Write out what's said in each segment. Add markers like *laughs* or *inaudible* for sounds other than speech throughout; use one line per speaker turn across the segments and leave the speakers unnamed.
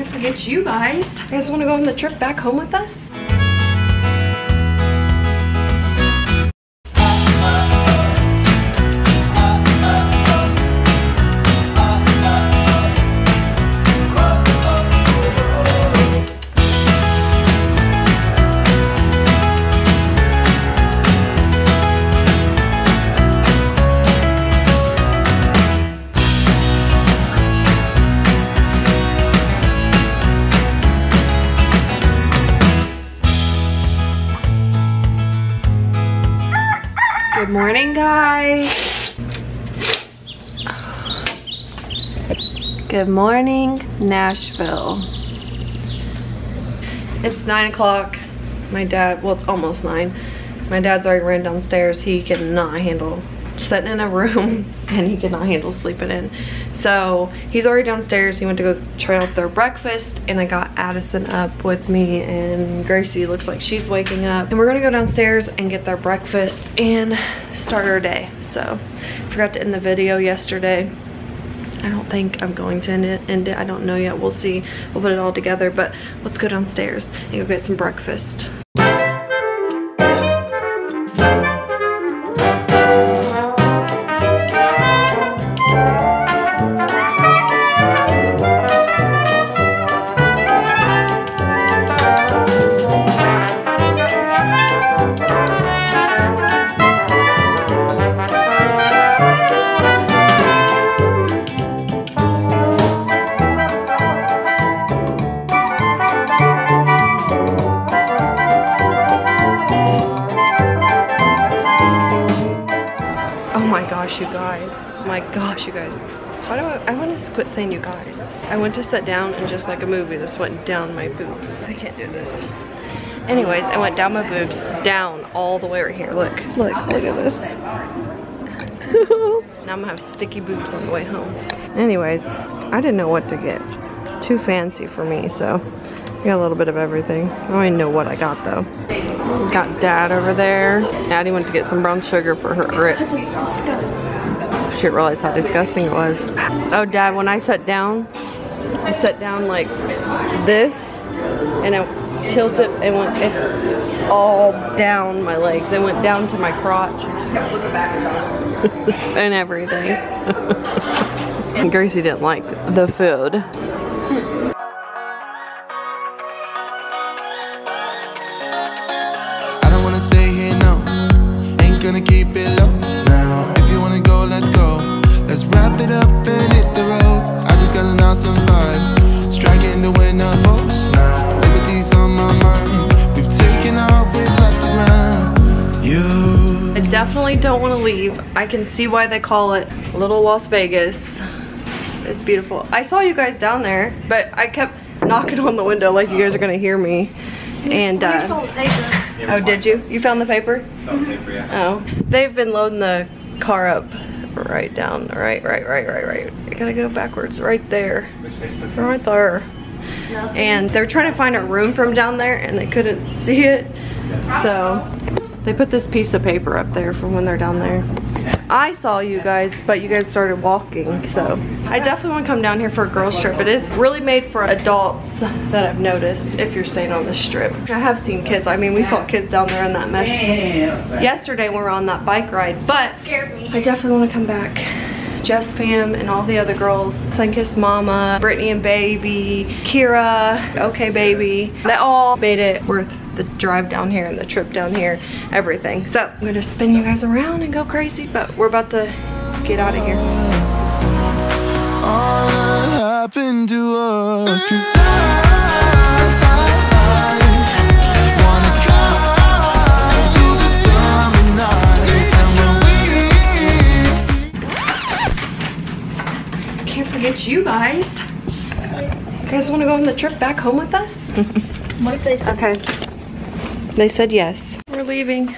Can't forget you guys. You guys wanna go on the trip back home with us? Good morning, guys. Good morning, Nashville. It's nine o'clock. My dad, well, it's almost nine. My dad's already ran downstairs. He cannot handle sitting in a room *laughs* and he cannot handle sleeping in. So he's already downstairs. He went to go try out their breakfast and I got Addison up with me and Gracie looks like she's waking up. And we're gonna go downstairs and get their breakfast and start our day. So forgot to end the video yesterday. I don't think I'm going to end it, end it. I don't know yet. We'll see. We'll put it all together. But let's go downstairs and go get some breakfast. Gosh, you guys. My gosh, you guys. Why do I, I want to quit saying you guys. I went to sit down and just like a movie, this went down my boobs. I can't do this. Anyways, I went down my boobs, down all the way right here. Look, look, look at this. *laughs* now I'm gonna have sticky boobs on the way home. Anyways, I didn't know what to get. Too fancy for me, so got a little bit of everything. I don't even know what I got though. Got dad over there. Addie went to get some brown sugar for her grits. She didn't realize how disgusting it was. Oh dad, when I sat down, I sat down like this and it tilted and went it's all down my legs. It went down to my crotch *laughs* and everything. and *laughs* Gracie didn't like the food. Definitely don't want to leave. I can see why they call it Little Las Vegas. It's beautiful. I saw you guys down there, but I kept knocking on the window like you guys are gonna hear me. And uh, oh, did you? You found the paper? Oh, they've been loading the car up right down, right, right, right, right, right. You gotta go backwards, right there, right there. And they're trying to find a room from down there, and they couldn't see it, so they put this piece of paper up there from when they're down there. I saw you guys, but you guys started walking, so. I definitely want to come down here for a girls trip. It is really made for adults that I've noticed if you're staying on this strip. I have seen kids. I mean, we saw kids down there in that mess yesterday when we were on that bike ride, but I definitely want to come back. Jess fam and all the other girls, Sunkiss Mama, Brittany and Baby, Kira, Okay Baby, they all made it worth the drive down here and the trip down here, everything. So I'm gonna spin you guys around and go crazy, but we're about to get out of here.
All happened to us. Cause I, wanna drive through the summer night. And when we
Can't forget you guys. You guys wanna go on the trip back home with us?
What if they said
Okay. They said yes. We're leaving.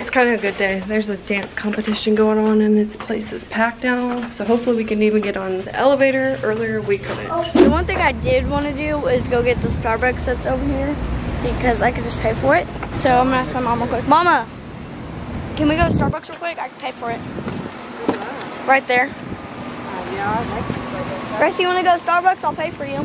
It's kind of a good day. There's a dance competition going on and its place is packed now. So hopefully we can even get on the elevator. Earlier we couldn't.
Oh, the one thing I did want to do is go get the Starbucks that's over here because I could just pay for it. So I'm gonna ask my mom real quick. Mama, can we go to Starbucks real quick? I can pay for it. Right there.
yeah, I'd like to
Gracie, you want to go to Starbucks? I'll pay for you.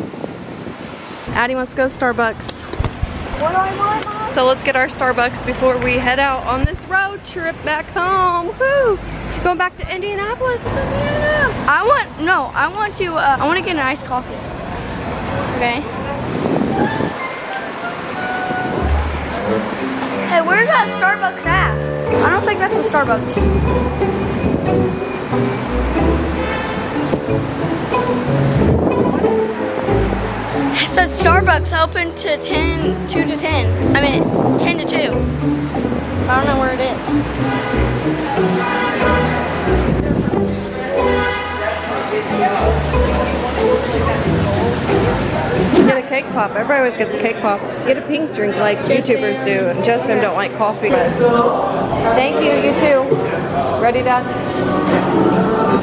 Addie wants to go to Starbucks.
What do I want, Mom?
So let's get our Starbucks before we head out on this road trip back home. Woo! Going back to Indianapolis, Indiana.
I want, no, I want to, uh, I want to get an iced coffee. Okay. Hey, where's that Starbucks at? I don't think that's the Starbucks. Says Starbucks open to 10, 2 to 10. I mean, 10 to 2. I don't know where it is.
Get a cake pop. Everybody always gets cake pops. Get a pink drink like YouTubers do. And Josephine don't like coffee. Thank you, you too. Ready, Dad?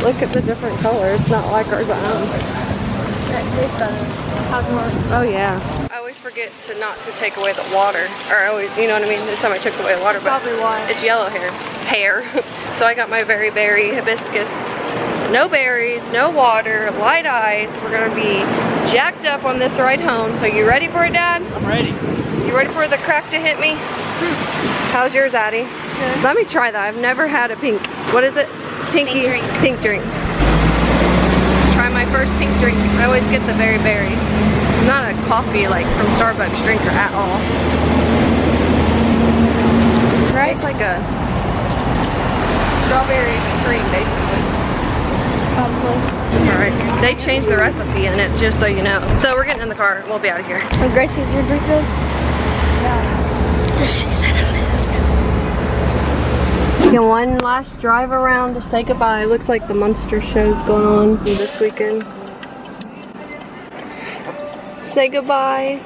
Look at the different colors. Not like ours at home. Oh yeah. I always forget to not to take away the water. Or I always, you know what I mean? This time I took away the water, but
Probably why.
it's yellow hair. Hair. *laughs* so I got my very berry hibiscus. No berries, no water, light ice. We're gonna be jacked up on this ride home. So you ready for it, Dad?
I'm ready.
You ready for the crack to hit me? How's yours, Addie? Let me try that. I've never had a pink. What is it? Pinky
Pink drink.
Pink drink. Try my first pink drink. I always get the very berry. I'm not a coffee like from Starbucks drinker at all. Right? It's like a strawberry cream basically.
Probably.
It's alright. They changed the recipe in it just so you know. So we're getting in the car. We'll be out of here.
Oh, Gracie, is your drink good? Yeah. She's in a mood.
Taking one last drive around to say goodbye. Looks like the Munster show's going on this weekend. Say goodbye.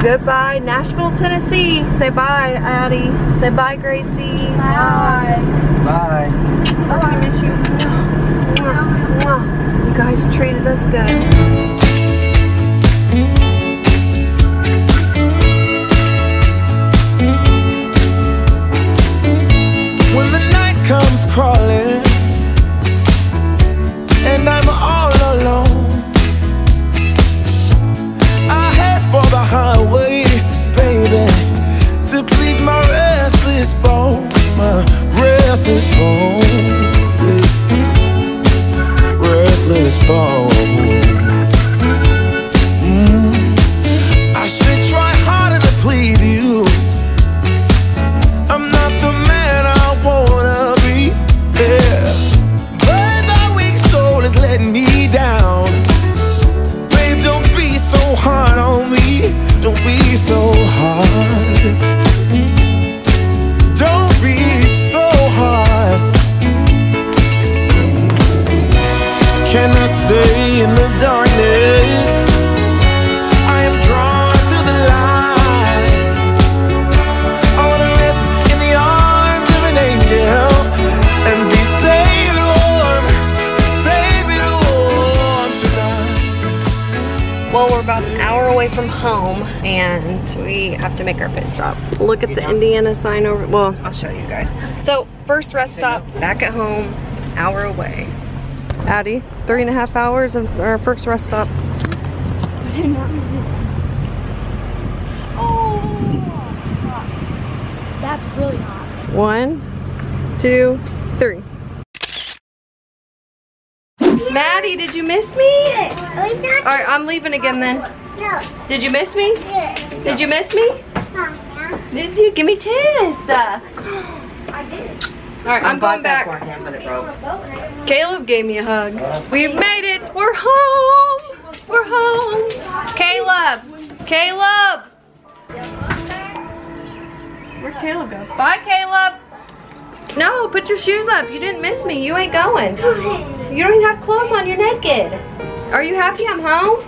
Goodbye, Nashville, Tennessee. Say bye, Addie. Say bye, Gracie. Bye.
Bye.
Oh, I miss you. You guys treated us good.
And warm, safe and warm tonight.
Well, we're about an hour away from home and we have to make our pit stop. Look at the Indiana sign over, well, I'll show you guys. So, first rest stop, back at home, hour away. Addie, three and a half hours of our first rest stop.
Oh. That's really hot.
One, two, three. Maddie, did you miss me? All right, I'm leaving again then. Did you miss me? Did you miss me? Did you? Give me kiss. Uh, All right, I'm going back. Caleb gave me a hug. We made it. We're home. We're home. Caleb. Caleb. Where'd Caleb go? Bye, Caleb. No, put your shoes up. You didn't miss me. You ain't going. You don't even have clothes on. You're naked. Are you happy I'm home?